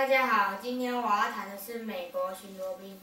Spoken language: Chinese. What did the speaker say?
大家好今天我要谈的是美国巡逻兵。